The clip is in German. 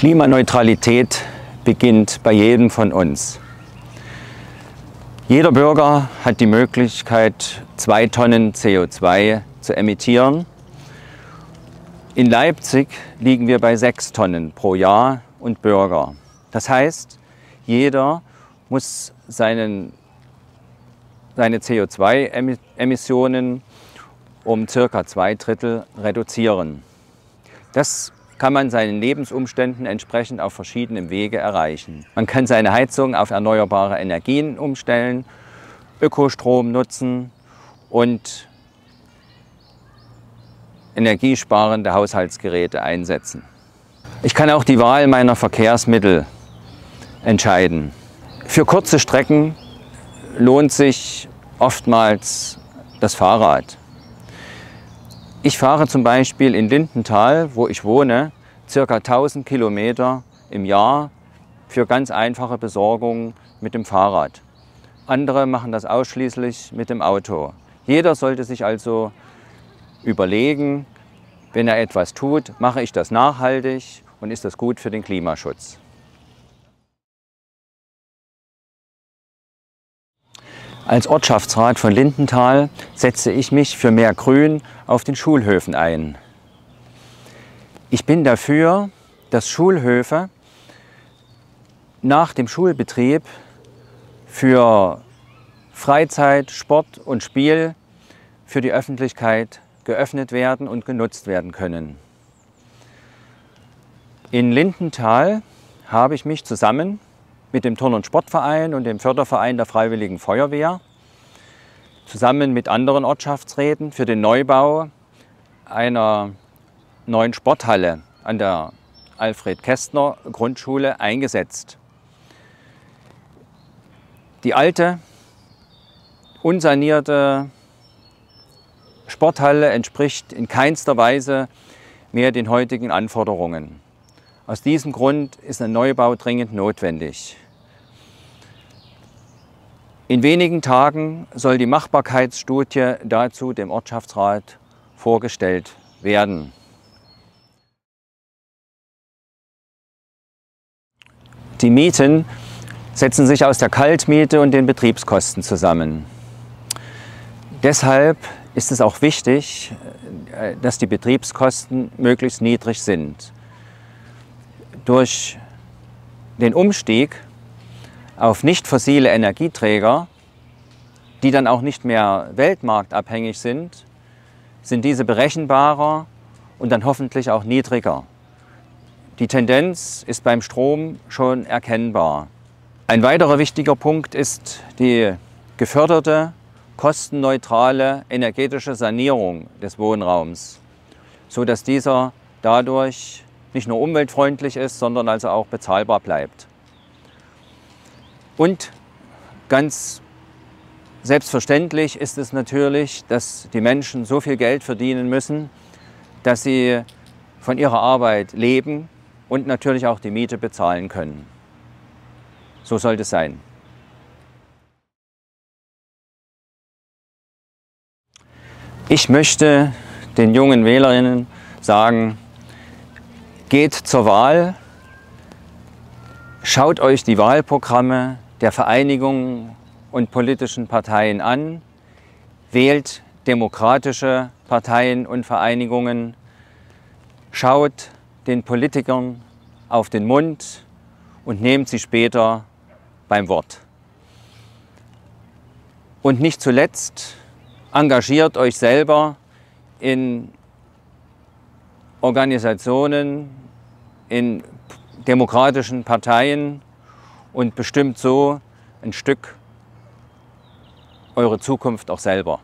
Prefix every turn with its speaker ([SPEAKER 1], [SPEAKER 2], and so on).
[SPEAKER 1] Klimaneutralität beginnt bei jedem von uns. Jeder Bürger hat die Möglichkeit, zwei Tonnen CO2 zu emittieren. In Leipzig liegen wir bei sechs Tonnen pro Jahr und Bürger. Das heißt, jeder muss seinen, seine CO2-Emissionen um circa zwei Drittel reduzieren. Das kann man seinen Lebensumständen entsprechend auf verschiedenen Wege erreichen. Man kann seine Heizung auf erneuerbare Energien umstellen, Ökostrom nutzen und energiesparende Haushaltsgeräte einsetzen. Ich kann auch die Wahl meiner Verkehrsmittel entscheiden. Für kurze Strecken lohnt sich oftmals das Fahrrad. Ich fahre zum Beispiel in Lindenthal, wo ich wohne, circa 1000 Kilometer im Jahr für ganz einfache Besorgungen mit dem Fahrrad. Andere machen das ausschließlich mit dem Auto. Jeder sollte sich also überlegen, wenn er etwas tut, mache ich das nachhaltig und ist das gut für den Klimaschutz. Als Ortschaftsrat von Lindenthal setze ich mich für mehr Grün auf den Schulhöfen ein. Ich bin dafür, dass Schulhöfe nach dem Schulbetrieb für Freizeit, Sport und Spiel für die Öffentlichkeit geöffnet werden und genutzt werden können. In Lindenthal habe ich mich zusammen mit dem Turn- und Sportverein und dem Förderverein der Freiwilligen Feuerwehr zusammen mit anderen Ortschaftsräten für den Neubau einer neuen Sporthalle an der Alfred Kästner Grundschule eingesetzt. Die alte, unsanierte Sporthalle entspricht in keinster Weise mehr den heutigen Anforderungen. Aus diesem Grund ist ein Neubau dringend notwendig. In wenigen Tagen soll die Machbarkeitsstudie dazu dem Ortschaftsrat vorgestellt werden. Die Mieten setzen sich aus der Kaltmiete und den Betriebskosten zusammen. Deshalb ist es auch wichtig, dass die Betriebskosten möglichst niedrig sind. Durch den Umstieg auf nicht fossile Energieträger, die dann auch nicht mehr weltmarktabhängig sind, sind diese berechenbarer und dann hoffentlich auch niedriger. Die Tendenz ist beim Strom schon erkennbar. Ein weiterer wichtiger Punkt ist die geförderte, kostenneutrale energetische Sanierung des Wohnraums, sodass dieser dadurch nicht nur umweltfreundlich ist, sondern also auch bezahlbar bleibt. Und ganz selbstverständlich ist es natürlich, dass die Menschen so viel Geld verdienen müssen, dass sie von ihrer Arbeit leben und natürlich auch die Miete bezahlen können. So sollte es sein. Ich möchte den jungen Wählerinnen sagen, geht zur Wahl, schaut euch die Wahlprogramme der Vereinigungen und politischen Parteien an, wählt demokratische Parteien und Vereinigungen, schaut den Politikern auf den Mund und nehmt sie später beim Wort. Und nicht zuletzt engagiert euch selber in Organisationen, in demokratischen Parteien und bestimmt so ein Stück eure Zukunft auch selber.